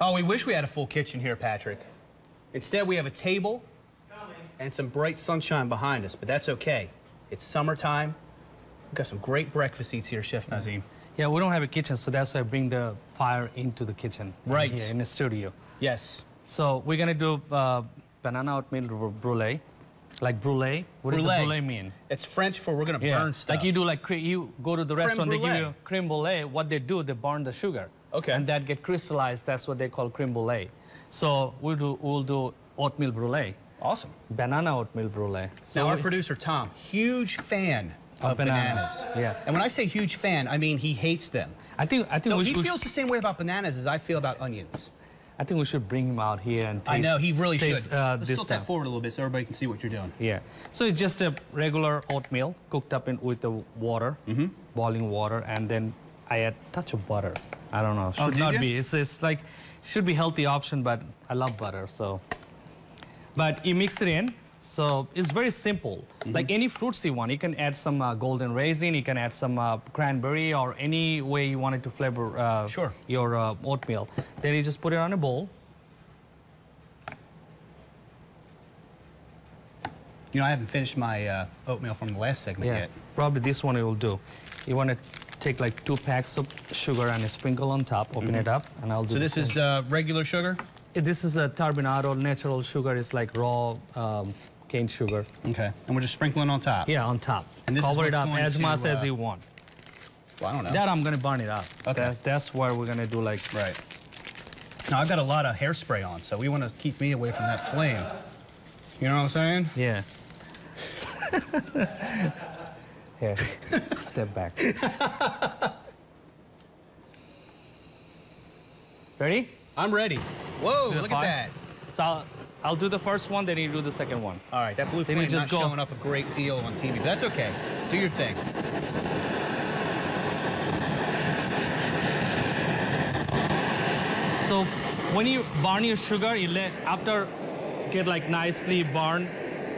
Oh, we wish we had a full kitchen here, Patrick. Instead, we have a table and some bright sunshine behind us, but that's okay. It's summertime. We've got some great breakfast eats here, Chef Nazim. Yeah, we don't have a kitchen, so that's why I bring the fire into the kitchen. Right. Here in the studio. Yes. So we're gonna do uh, banana oatmeal br- brulee, like brulee. What does the brulee mean? It's French for we're gonna Yeah, burn stuff. like you do like you go to the restaurant, they give you creme brulee. What they do, they burn the sugar. Okay. And that get crystallized. That's what they call creme brulee. So we'll do we'll do oatmeal brulee, Awesome. banana oatmeal brulee. So now, our producer, Tom, huge fan of, Of bananas. bananas. Yeah. And when I say huge fan, I mean he hates them. I think I think No, we he should. feels the same way about bananas as I feel about onions. I think we should bring him out here and taste. I know, he really taste, should. Uh, Let's this tilt that forward a little bit so everybody can see what you're doing. Yeah. So it's just a regular oatmeal cooked up in with the water, Mm-hmm. boiling water, and then I add touch of butter. I don't know. Should did not you? be. It's, it's like should be healthy option, but I love butter. So, but you mix it in. So it's very simple. Mm-hmm. Like any fruits you want, you can add some uh, golden raisin, you can add some uh, cranberry, or any way you want it to flavor uh, Sure. your uh, oatmeal. Then you just put it on a bowl. You know, I haven't finished my uh, oatmeal from the last segment Yeah, yet. probably this one it will do. You want to take like two packs of sugar and a sprinkle on top, open it up, and I'll do. So this is uh, regular sugar? Eh, This is a turbinado natural sugar. It's like raw um, cane sugar. Okay. And we're just sprinkling on top? Yeah, on top. And this is Cover it up as to, much as uh, you want. Well, I don't know. That I'm gonna burn it up. Okay. That- that's where we're gonna do like. Right. Now, I've got a lot of hairspray on, so we want to keep me away from that flame. You know what I'm saying? Yeah. Here, step back. Ready? I'm ready. Whoa, look at that. So I'll, I'll do the first one, then you do the second one. All right, that blue flame's just not go- showing up a great deal on TV, that's okay. Do your thing. So when you burn your sugar, you let after get like nicely burned,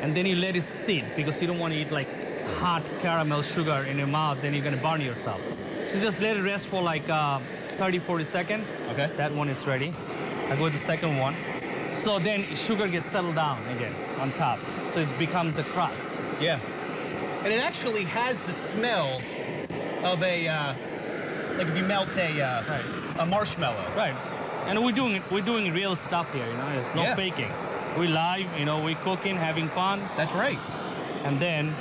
and then you let it sit because you don't want to eat like hot caramel sugar in your mouth. Then you're gonna burn yourself. So just let it rest for like uh, 30, 40 seconds. Okay. That one is ready. I go to the second one. So then sugar gets settled down again on top. So it's become the crust. Yeah. And it actually has the smell of a, uh, like if you melt a, uh, Right. a marshmallow. Right. And we're doing we're doing real stuff here, you know. There's no Yeah. faking. We're live, you know. we're cooking, having fun. That's right. and then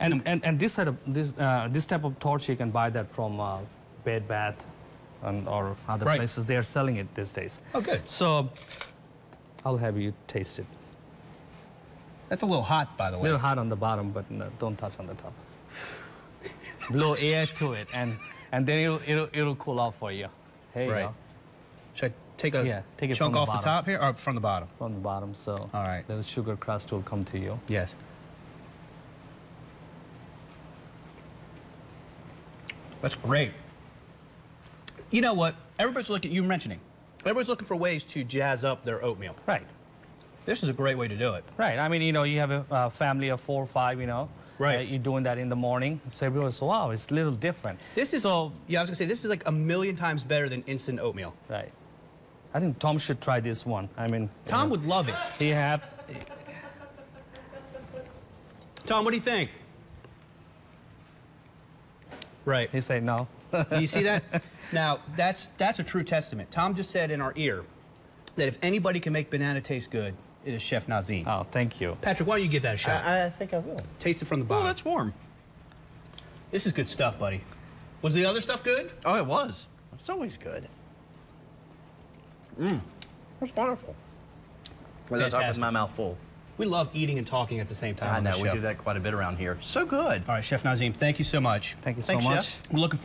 and and, and this type of this uh, this type of torch you can buy that from uh, Bed Bath and or other Right. places. They are selling it these days. Oh, good. So I'll have you taste it. That's a little hot, by the way. A little hot on the bottom, but no, don't touch on the top. Blow air to it, and and then it'll it'll, it'll cool off for you. You Right. go, Should I take a Yeah, take chunk from the off the top here or from the bottom? from the bottom. So All right. little sugar crust will come to you. Yes. That's great. You know what? Everybody's looking, you were mentioning, everybody's looking for ways to jazz up their oatmeal. Right. This is a great way to do it. Right. I mean, you know, you have a uh, family of four or five, you know. Right. Uh, you're doing that in the morning. So everyone says, wow, it's a little different. This is, So, yeah, I was gonna say, this is like a million times better than instant oatmeal. right. I think Tom should try this one. I mean, you Tom know, would love it. He have, Tom, what do you think? Right. he said no. Do you see that? now, that's, that's a true testament. Tom just said in our ear that if anybody can make banana taste good, it is Chef Nazim. oh, thank you. Patrick, why don't you give that a shot? I, I think I will. Taste it from the bottom. Oh, that's warm. This is good stuff, buddy. Was the other stuff good? Oh, it was. It's always good. Mmm. That's wonderful. Well, that's Fantastic. with my mouth full. We love eating and talking at the same time. I on the know, we do that quite a bit around here. So good. All right, Chef Nazim, thank you so much. Thank you so Thanks, much. Chef. We're looking forward